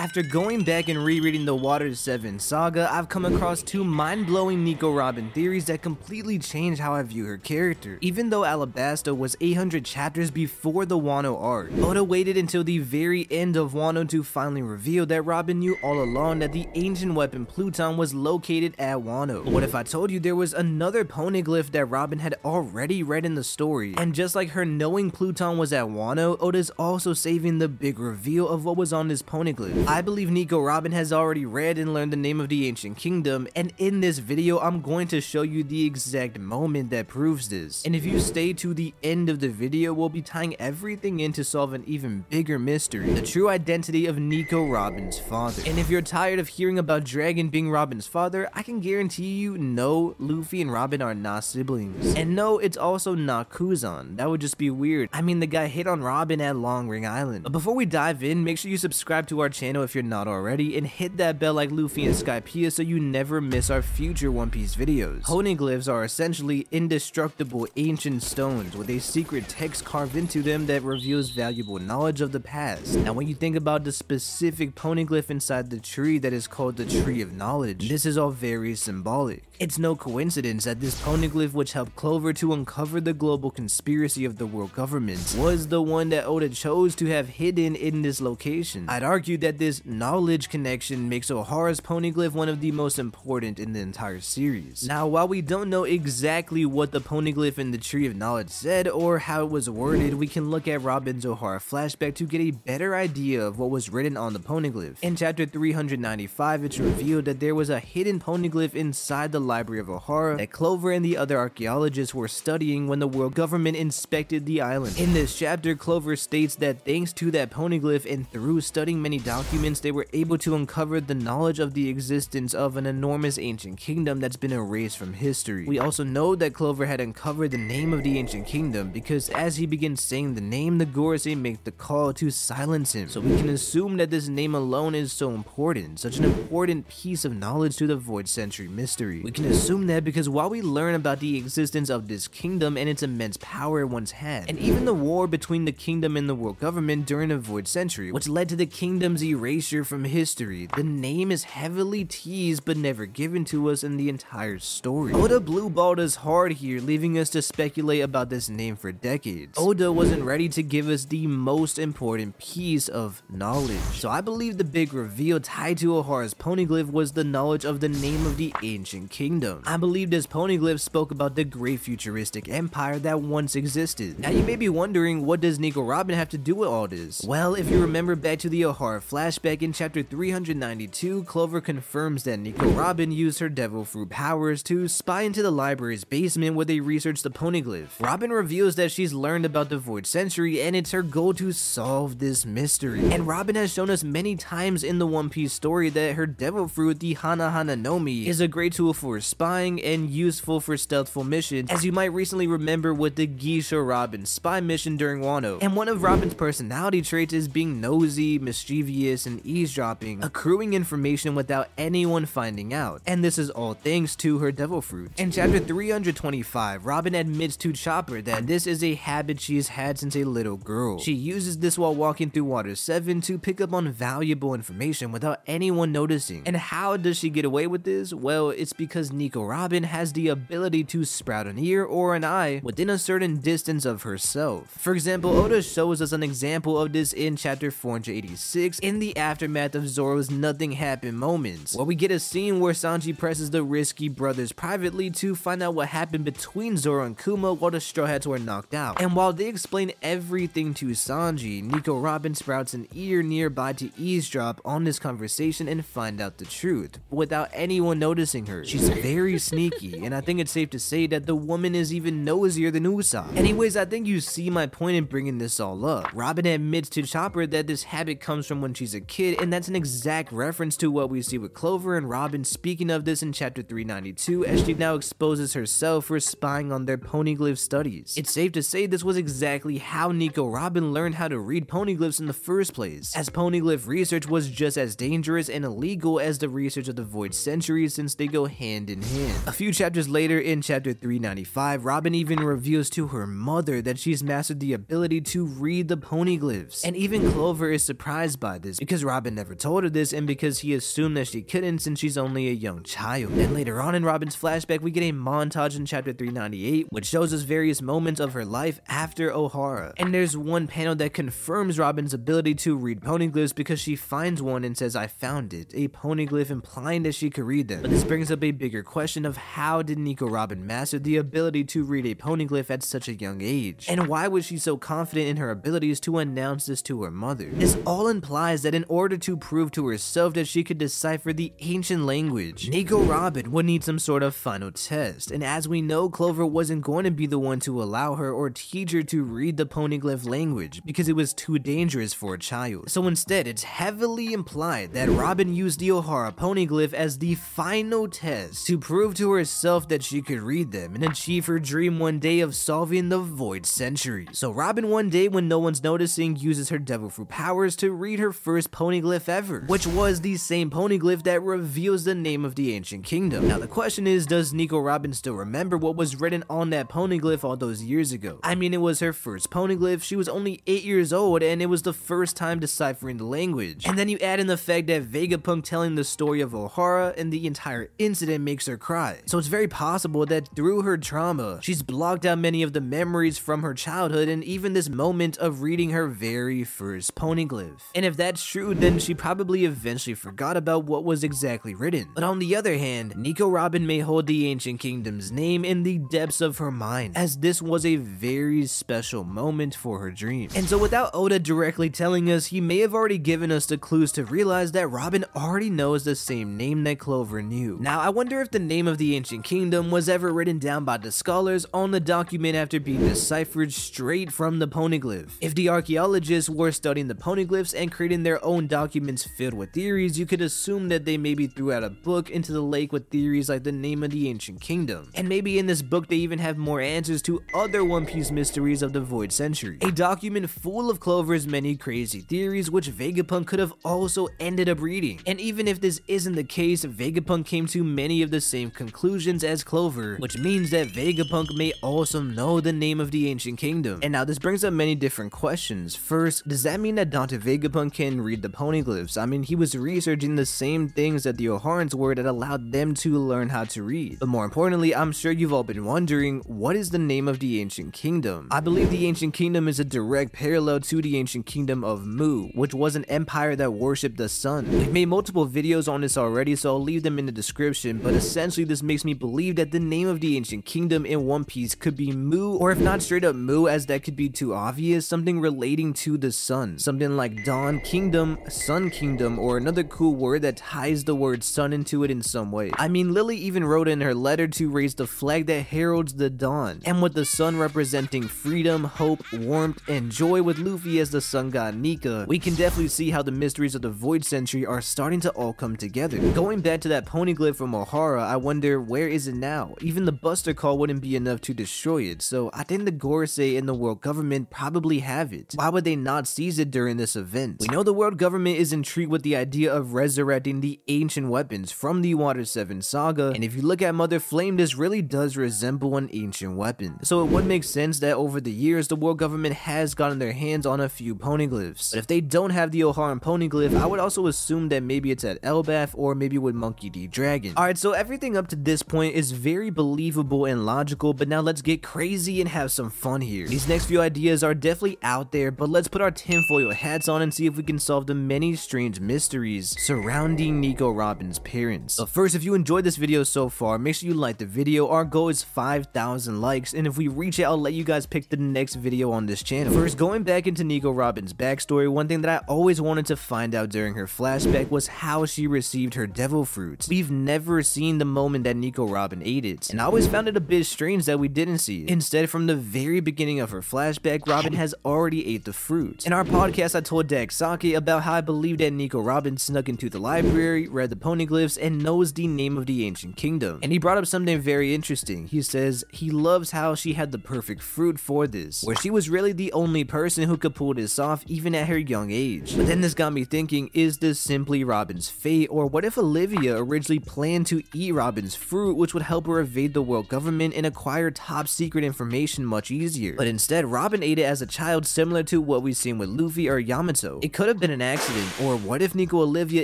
After going back and rereading the Water 7 saga, I've come across two mind-blowing Nico Robin theories that completely change how I view her character. Even though Alabasta was 800 chapters before the Wano arc, Oda waited until the very end of Wano to finally reveal that Robin knew all along that the ancient weapon Pluton was located at Wano. What if I told you there was another poneglyph that Robin had already read in the story, and just like her knowing Pluton was at Wano, Oda's also saving the big reveal of what was on this poneglyph. I believe Nico Robin has already read and learned the name of the ancient kingdom, and in this video I'm going to show you the exact moment that proves this. And if you stay to the end of the video, we'll be tying everything in to solve an even bigger mystery, the true identity of Nico Robin's father. And if you're tired of hearing about Dragon being Robin's father, I can guarantee you no, Luffy and Robin are not siblings. And no, it's also not Kuzan. That would just be weird. I mean, the guy hit on Robin at Long Ring Island. But before we dive in, make sure you subscribe to our channel if you're not already, and hit that bell like Luffy and Skypiea so you never miss our future One Piece videos. Poneglyphs are essentially indestructible ancient stones with a secret text carved into them that reveals valuable knowledge of the past. Now when you think about the specific poneglyph inside the tree that is called the Tree of Knowledge, this is all very symbolic. It's no coincidence that this poneglyph which helped Clover to uncover the global conspiracy of the world government was the one that Oda chose to have hidden in this location. I'd argue that this knowledge connection makes Ohara's poneglyph one of the most important in the entire series. Now while we don't know exactly what the poneglyph in the Tree of Knowledge said or how it was worded, we can look at Robin's Ohara flashback to get a better idea of what was written on the poneglyph. In chapter 395 it's revealed that there was a hidden poneglyph inside the Library of Ohara that Clover and the other archaeologists were studying when the world government inspected the island. In this chapter, Clover states that thanks to that poneglyph and through studying many documents, they were able to uncover the knowledge of the existence of an enormous ancient kingdom that's been erased from history. We also know that Clover had uncovered the name of the ancient kingdom because as he begins saying the name, the Gorosei make the call to silence him. So we can assume that this name alone is so important, such an important piece of knowledge to the Void Century mystery. We can assume that because while we learn about the existence of this kingdom and its immense power it once had, and even the war between the kingdom and the world government during the Void Century, which led to the kingdom's erasure from history, the name is heavily teased but never given to us in the entire story. Oda blueballed us hard here, leaving us to speculate about this name for decades. Oda wasn't ready to give us the most important piece of knowledge. So I believe the big reveal tied to Ohara's poneglyph was the knowledge of the name of the ancient kingdom. I believe this poneglyph spoke about the great futuristic empire that once existed. Now you may be wondering, what does Nico Robin have to do with all this? Well, if you remember back to the Ohara flashback in chapter 392, Clover confirms that Nico Robin used her devil fruit powers to spy into the library's basement where they researched the poneglyph. Robin reveals that she's learned about the Void Century and it's her goal to solve this mystery. And Robin has shown us many times in the One Piece story that her devil fruit, the Hana Hana no Mi, is a great tool for spying and useful for stealthful missions, as you might recently remember with the Gisho Robin spy mission during Wano. And one of Robin's personality traits is being nosy, mischievous, and eavesdropping, accruing information without anyone finding out. And this is all thanks to her devil fruit. In chapter 325, Robin admits to Chopper that this is a habit she has had since a little girl. She uses this while walking through Water 7 to pick up on valuable information without anyone noticing. And how does she get away with this? Well, it's because Nico Robin has the ability to sprout an ear or an eye within a certain distance of herself. For example, Oda shows us an example of this in chapter 486 in the aftermath of Zoro's nothing happened moments, where we get a scene where Sanji presses the Risky brothers privately to find out what happened between Zoro and Kuma while the Straw Hats were knocked out. And while they explain everything to Sanji, Nico Robin sprouts an ear nearby to eavesdrop on this conversation and find out the truth, without anyone noticing her. She's very sneaky, and I think it's safe to say that the woman is even nosier than Usopp. Anyways, I think you see my point in bringing this all up. Robin admits to Chopper that this habit comes from when she's a kid, and that's an exact reference to what we see with Clover and Robin speaking of this in chapter 392 as she now exposes herself for spying on their poneglyph studies. It's safe to say this was exactly how Nico Robin learned how to read poneglyphs in the first place, as poneglyph research was just as dangerous and illegal as the research of the Void Century since they go hand in hand. A few chapters later in chapter 395, Robin even reveals to her mother that she's mastered the ability to read the poneglyphs, and even Clover is surprised by this because Robin never told her this and because he assumed that she couldn't since she's only a young child. And later on in Robin's flashback, we get a montage in chapter 398, which shows us various moments of her life after Ohara. And there's one panel that confirms Robin's ability to read poneglyphs because she finds one and says, I found it, a poneglyph implying that she could read them. But this brings up a bigger question of how did Nico Robin master the ability to read a poneglyph at such a young age? And why was she so confident in her abilities to announce this to her mother? This all implies that in order to prove to herself that she could decipher the ancient language, Nico Robin would need some sort of final test. And as we know, Clover wasn't going to be the one to allow her or teach her to read the poneglyph language because it was too dangerous for a child. So instead, it's heavily implied that Robin used the Ohara poneglyph as the final test to prove to herself that she could read them and achieve her dream one day of solving the Void Century. So Robin one day when no one's noticing uses her devil fruit powers to read her first poneglyph ever, which was the same poneglyph that reveals the name of the ancient kingdom. Now the question is, does Nico Robin still remember what was written on that poneglyph all those years ago? I mean, it was her first poneglyph, she was only 8 years old, and it was the first time deciphering the language. And then you add in the fact that Vegapunk telling the story of Ohara and the entire incident makes her cry. So it's very possible that through her trauma, she's blocked out many of the memories from her childhood and even this moment of reading her very first poneglyph. And if that's true, then she probably eventually forgot about what was exactly written. But on the other hand, Nico Robin may hold the ancient kingdom's name in the depths of her mind, as this was a very special moment for her dream. And so without Oda directly telling us, he may have already given us the clues to realize that Robin already knows the same name that Clover knew. Now, I wonder if the name of the ancient kingdom was ever written down by the scholars on the document after being deciphered straight from the poneglyph. If the archaeologists were studying the poneglyphs and creating their own documents filled with theories, you could assume that they maybe threw out a book into the lake with theories like the name of the ancient kingdom. And maybe in this book they even have more answers to other One Piece mysteries of the Void Century. A document full of Clover's many crazy theories which Vegapunk could have also ended up reading. And even if this isn't the case, Vegapunk came to many of the same conclusions as Clover, which means that Vegapunk may also know the name of the ancient kingdom. And now this brings up many different questions. First, does that mean that Dante Vegapunk can read the poneglyphs? I mean, he was researching the same things that the Oharans were that allowed them to learn how to read. But more importantly, I'm sure you've all been wondering, what is the name of the ancient kingdom? I believe the ancient kingdom is a direct parallel to the ancient kingdom of Mu, which was an empire that worshipped the sun. We've made multiple videos on this already, so I'll leave them in the description, but essentially this makes me believe that the name of the ancient kingdom in One Piece could be Mu, or if not straight up Mu as that could be too obvious, something relating to the sun. Something like Dawn Kingdom, Sun Kingdom, or another cool word that ties the word sun into it in some way. I mean, Lily even wrote in her letter to raise the flag that heralds the dawn, and with the sun representing freedom, hope, warmth, and joy with Luffy as the sun god Nika, we can definitely see how the mysteries of the Void Century are starting to all come together. Going back to that poneglyph from Ohara, I wonder where is it now? Even the Buster Call wouldn't be enough to destroy it, so I think the Gorosei and the world government probably have it. Why would they not seize it during this event? We know the world government is intrigued with the idea of resurrecting the ancient weapons from the Water 7 saga, and if you look at Mother Flame, this really does resemble an ancient weapon. So it would make sense that over the years, the world government has gotten their hands on a few poneglyphs. But if they don't have the Oharan poneglyph, I would also assume that maybe it's at Elbaf or maybe with Monkey D. Dragon. Alright, so everything up to this point is very believable and logical, but now let's get crazy and have some fun here. These next few ideas are definitely out there, but let's put our tinfoil hats on and see if we can solve the many strange mysteries surrounding Nico Robin's parents. But first, if you enjoyed this video so far, make sure you like the video. Our goal is 5,000 likes, and if we reach it, I'll let you guys pick the next video on this channel. First, going back into Nico Robin's backstory, one thing that I always wanted to find out during her flashback was how she received her devil fruits. We've never seen the moment that Nico Robin ate it, and I always found it a bit strange that we didn't see it. Instead, from the very beginning of her flashback, Robin has already ate the fruit. In our podcast, I told Dak Sake about how I believe that Nico Robin snuck into the library, read the poneglyphs, and knows the name of the ancient kingdom. And he brought up something very interesting. He says he loves how she had the perfect fruit for this, where she was really the only person who could pull this off even at her young age. But then this got me thinking, is this simply Robin's fate, or what if Olivia originally planned to eat Robin's fruit, which would help her evade the world government and acquire top secret information much easier? But instead, Robin ate it as a child similar to what we've seen with Luffy or Yamato. It could have been an accident? Or what if Nico Olivia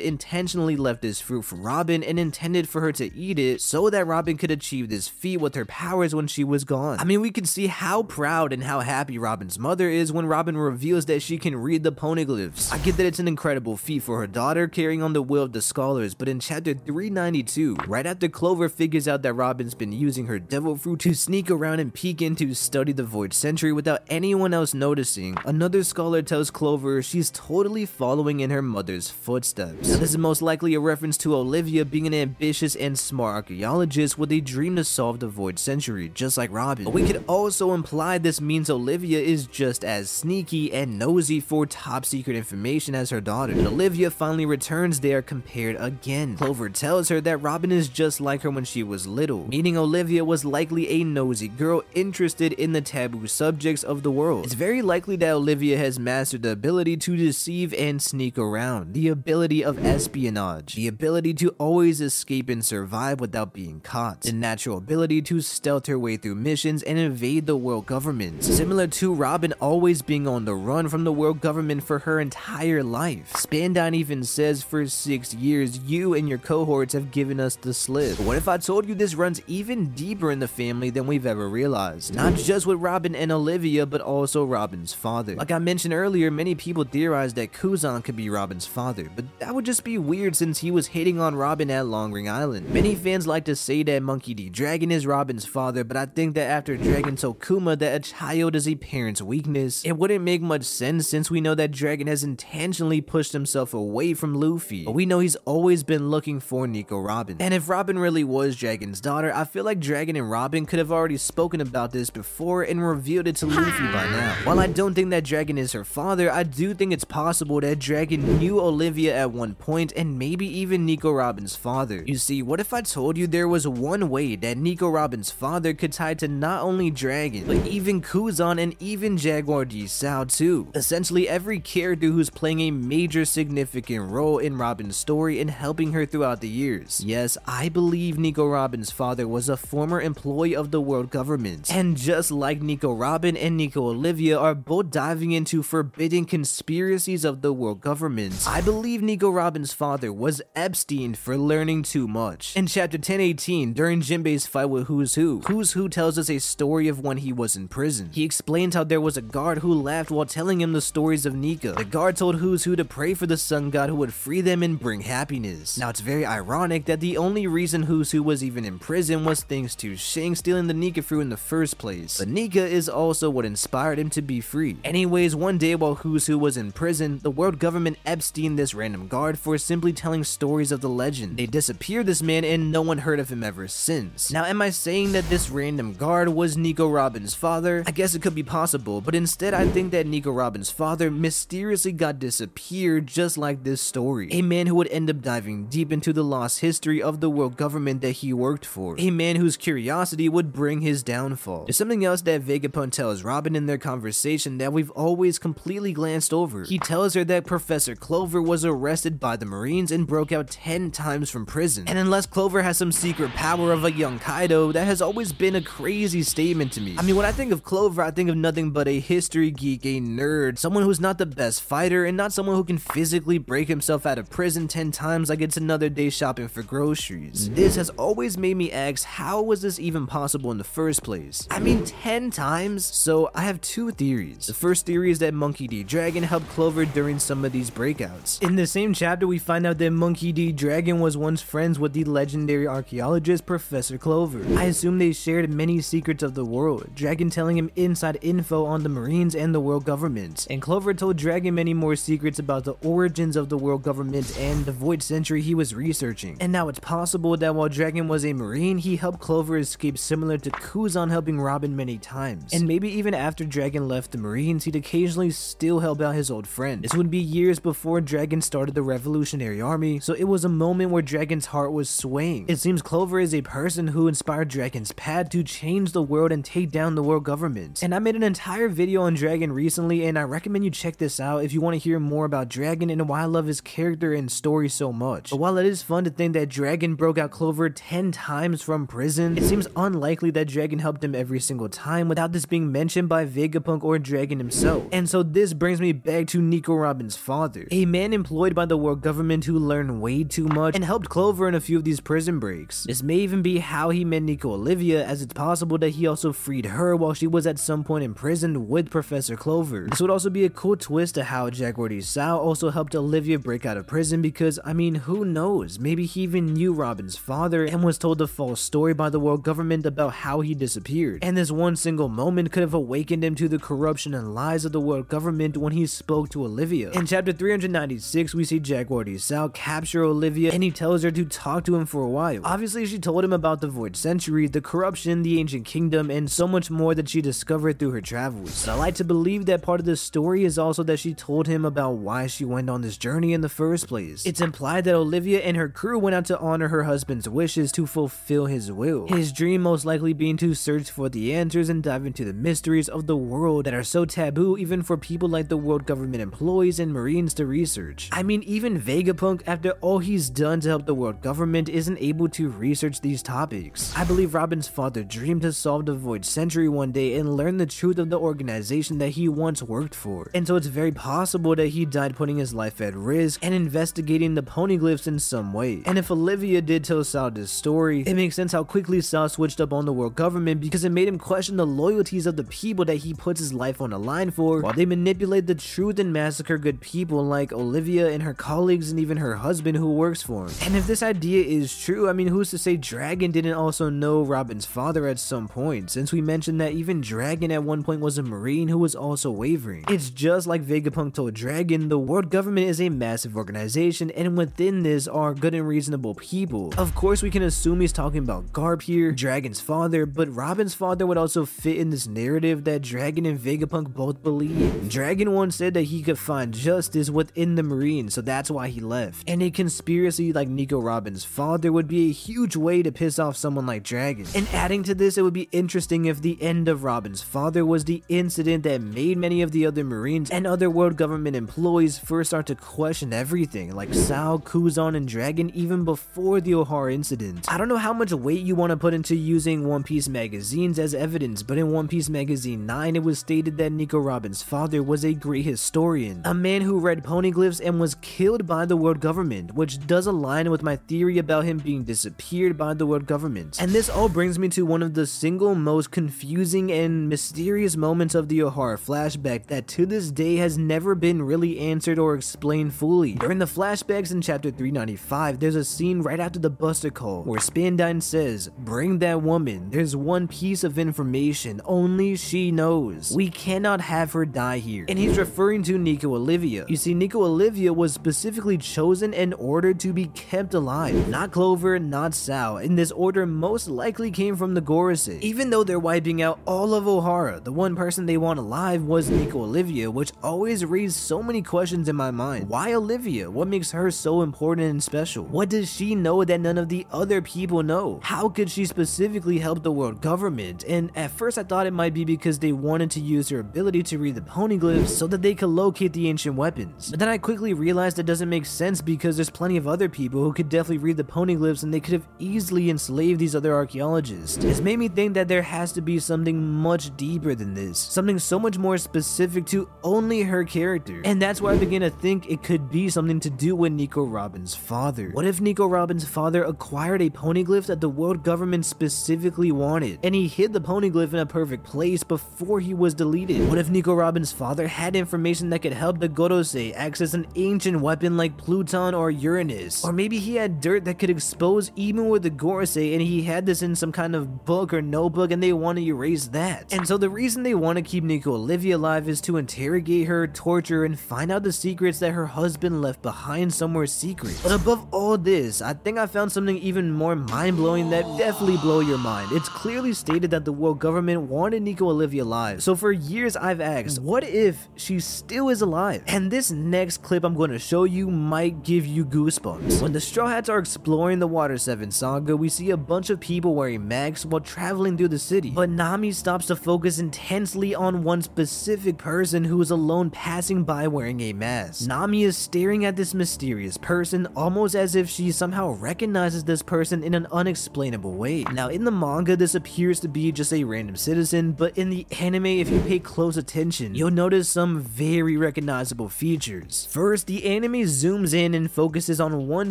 intentionally left this fruit for Robin and intended for her to eat it so that Robin could achieve this feat with her powers when she was gone? I mean, we can see how proud and how happy Robin's mother is when Robin reveals that she can read the poneglyphs. I get that it's an incredible feat for her daughter carrying on the will of the scholars, but in chapter 392, right after Clover figures out that Robin's been using her devil fruit to sneak around and peek in to study the Void Century without anyone else noticing, another scholar tells Clover she's totally following in her mother's footsteps. Now, this is most likely a reference to Olivia being an ambitious and smart archaeologist with a dream to solve the Void Century, just like Robin. But we could also imply this means Olivia is just as sneaky and nosy for top secret information as her daughter. Olivia finally returns there compared again. Clover tells her that Robin is just like her when she was little, meaning Olivia was likely a nosy girl interested in the taboo subjects of the world. It's very likely that Olivia has mastered the ability to deceive and sneak around, the ability of espionage, the ability to always escape and survive without being caught, the natural ability to stealth her way through missions and invade the world government, similar to Robin always being on the run from the world government for her entire life. Spandine even says for six years, you and your cohorts have given us the slip. But what if I told you this runs even deeper in the family than we've ever realized? Not just with Robin and Olivia, but also Robin's father. Like I mentioned earlier, many people theorize that Kuzan could be Robin's father, but that would just be weird since he was hitting on Robin at Longring Island. Many fans like to say that Monkey D. Dragon is Robin's father, but I think that after Dragon told Kuma that a child is a parent's weakness, it wouldn't make much sense since we know that Dragon has intentionally pushed himself away from Luffy, but we know he's always been looking for Nico Robin. And if Robin really was Dragon's daughter, I feel like Dragon and Robin could have already spoken about this before and revealed it to Luffy by now. While I don't think that Dragon is her father, I do think it's possible that Dragon knew Olivia at one point and maybe even Nico Robin's father. You see, what if I told you there was one way that Nico Robin's father could tie to not only Dragon, but even Kuzan and even Jaguar D Saul too? Essentially every character who's playing a major significant role in Robin's story and helping her throughout the years. Yes, I believe Nico Robin's father was a former employee of the world government. And just like Nico Robin and Nico Olivia are both diving into forbidden conspiracies of the world government, I believe Nico Robin's father was Epstein for learning too much. In chapter 1018, during Jinbei's fight with Who's Who, Who's Who tells us a story of when he was in prison. He explains how there was a guard who laughed while telling him the stories of Nika. The guard told Who's Who to pray for the sun god who would free them and bring happiness. Now it's very ironic that the only reason Who's Who was even in prison was thanks to Shanks stealing the Nika fruit in the first place. But Nika is also what inspired him to be free. Anyways, one day while Who's Who was in prison, the world government Epstein this random guard for simply telling stories of the legend. They disappeared this man and no one heard of him ever since. Now am I saying that this random guard was Nico Robin's father? I guess it could be possible, but instead I think that Nico Robin's father mysteriously got disappeared just like this story. A man who would end up diving deep into the lost history of the world government that he worked for. A man whose curiosity would bring his downfall. There's something else that Vegapunk tells Robin in their conversation that we've always completely glanced over. He tells her that Professor Clover was arrested by the Marines and broke out 10 times from prison. And unless Clover has some secret power of a young Kaido, that has always been a crazy statement to me. I mean, when I think of Clover, I think of nothing but a history geek, a nerd, someone who's not the best fighter, and not someone who can physically break himself out of prison 10 times like it's another day shopping for groceries. This has always made me ask, how was this even possible in the first place? I mean, 10 times? So I have two theories. The first theory is that Monkey D. Dragon helped Clover during some of these breakouts. In the same chapter, we find out that Monkey D. Dragon was once friends with the legendary archaeologist Professor Clover. I assume they shared many secrets of the world, Dragon telling him inside info on the Marines and the world government. And Clover told Dragon many more secrets about the origins of the world government and the Void Century he was researching. And now it's possible that while Dragon was a Marine, he helped Clover escape similar to Kuzan helping Robin many times. And maybe even after Dragon left the Marines, he'd occasionally still help out his old friend. This would be years before Dragon started the Revolutionary Army, so it was a moment where Dragon's heart was swaying. It seems Clover is a person who inspired Dragon's path to change the world and take down the world government. And I made an entire video on Dragon recently, and I recommend you check this out if you want to hear more about Dragon and why I love his character and story so much. But while it is fun to think that Dragon broke out Clover 10 times from prison, it seems unlikely that Dragon helped him every single time without this being mentioned by Vegapunk or Dragon himself. And so this brings me back to Nico Robin's father, a man employed by the world government who learned way too much and helped Clover in a few of these prison breaks. This may even be how he met Nico Olivia as it's possible that he also freed her while she was at some point imprisoned with Professor Clover. This would also be a cool twist to how Jaguar D. Saul also helped Olivia break out of prison because, I mean, who knows, maybe he even knew Robin's father and was told a false story by the world government about how he disappeared. And this one single moment could have awakened him to the corruption and lies of the world government when he spoke to Olivia. In chapter 396, we see Jaguar D. Saul capture Olivia and he tells her to talk to him for a while. Obviously, she told him about the Void Century, the corruption, the Ancient Kingdom, and so much more that she discovered through her travels. I like to believe that part of the story is also that she told him about why she went on this journey in the first place. It's implied that Olivia and her crew went out to honor her husband's wishes to fulfill his will. His dream most likely being to search for the answers and dive into the mysteries of the world that are so taboo even for people like the world government employees and marines to research. I mean even Vegapunk after all he's done to help the world government isn't able to research these topics. I believe Robin's father dreamed to solve the Void Century one day and learn the truth of the organization that he once worked for. And so it's very possible that he died putting his life at risk and investigating the poneglyphs in some way. And if Olivia did tell Saul this story, it makes sense how quickly Saul switched up on the world government because it made him question the loyalties of the people that he puts his life on the line for while they manipulate the truth and massacre good people like Olivia and her colleagues and even her husband who works for him. And if this idea is true, I mean who's to say Dragon didn't also know Robin's father at some point since we mentioned that even Dragon at one point was a marine who was also wavering. It's just like Vegapunk told Dragon, the world government is a massive organization and within this are good and reasonable people. Of course we can assume he's talking about Garp here, Dragon's father, but Robin's father would also fit in this narrative that Dragon and Vegapunk both believe. Dragon once said that he could find justice within the Marines, so that's why he left. And a conspiracy like Nico Robin's father would be a huge way to piss off someone like Dragon. And adding to this, it would be interesting if the end of Robin's father was the incident that made many of the other Marines and other world government employees first start to question everything, like Saul, Kuzan, and Dragon even before the Ohara incident. I don't know how much weight you want to put into using One Piece magazines as evidence, but in One Piece magazine 9 it was stated that Nico Robin's father was a great historian, a man who read poneglyphs and was killed by the world government, which does align with my theory about him being disappeared by the world government. And this all brings me to one of the single most confusing and mysterious moments of the Ohara flashback that to this day has never been really answered or explained fully. During the flashbacks in chapter 395, there's a scene right after the Buster call where Spandine says, bring that woman, there's one piece of information only she knows. We cannot have her die here. And he's referring to Nico Olivia. You see, Nico Olivia was specifically chosen and ordered to be kept alive. Not Clover, not Saul, and this order most likely came from the Gorosei. Even though they're wiping out all of Ohara, the one person they want alive was Nico Olivia, which always raised so many questions in my mind. Why Olivia? What makes her so important and special? What does she know that none of the other people know? How could she specifically help the world government? And at first I thought it might be because they wanted to use her ability to read the poneglyphs so that they could locate the ancient weapons. But then I quickly realized that doesn't make sense because there's plenty of other people who could definitely read the poneglyphs and they could have easily enslaved these other archaeologists. This made me think that there has to be something much deeper than this, something so much more specific to only her character. And that's why I began to think it could be something to do with Nico Robin's father. What if Nico Robin's father acquired a poneglyph that the world government specifically wanted, and he hid the poneglyph in a perfect place before he was deleted? What if Nico Robin's father had information that could help the Gorosei access an ancient weapon like Pluton or Uranus? Or maybe he had dirt that could expose even with the Gorosei and he had this in some kind of book or notebook and they want to erase that. And so the reason they want to keep Nico Olivia alive is to interrogate her, torture, and find out the secrets that her husband left behind somewhere secret. But above all this, I think I found something even more mind-blowing that definitely blow your mind. It's clearly stated that the world government wanted Nico Olivia alive. So for years I've asked, what if she still is alive? And this next clip I'm going to show you might give you goosebumps. When the Straw Hats are exploring the Water 7 saga, we see a bunch of people wearing masks while traveling through the city. But Nami stops to focus intensely on one specific person who is alone passing by wearing a mask. Nami is staring at this mysterious person almost as if she somehow recognizes this person in an unexplainable way. Now in the manga this appears to be just a random citizen, but in the anime if you pay close attention, you'll notice some very recognizable features. First, the anime zooms in and focuses on one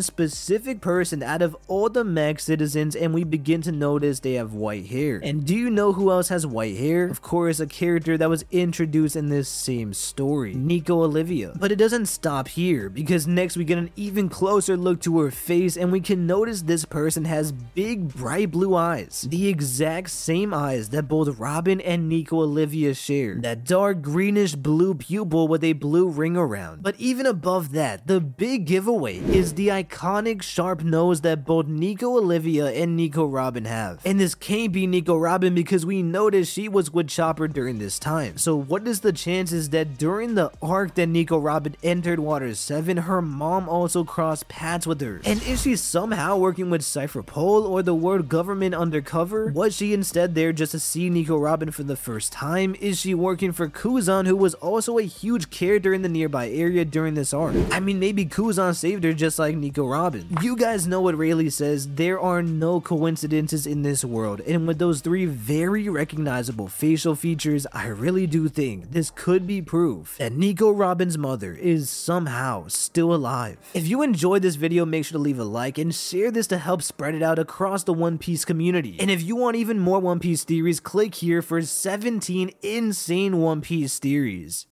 specific person out of all the Max citizens and we begin to notice they have white hair. And do you know who else has white hair? Of course, a character that was introduced in this same story, Nico Olivia. But it doesn't stop here, because next we get an even closer look to her face and we can notice this person has big bright blue eyes. The exact same eyes that both Robin and Nico Olivia share. That dark greenish blue pupil with a blue ring around. But even above that, the big giveaway is the iconic sharp nose that both Nico Olivia and Nico Robin have. And this can't be Nico Robin because we noticed she was with Chopper during this time. So what is the chances that during the arc that Nico Robin entered Water 7, her mom also crossed paths with her? And is she somehow working with Cypher Pol or the world government undercover? Was she instead there just to see Nico Robin for the first time? Is she working for Kuzan who was also a huge character in the nearby area during this arc? I mean maybe Kuzan saved her just like Nico Robin. You guys know what Rayleigh says, there are no coincidences in this world and with those three very recognizable facial features, I really do think this could be proof that Nico Robin's mother is somehow still alive. If you enjoyed this video, make sure to leave a like and share this to help spread it out across the One Piece community. And if you want even more One Piece theories, click here for 17 insane One Piece theories.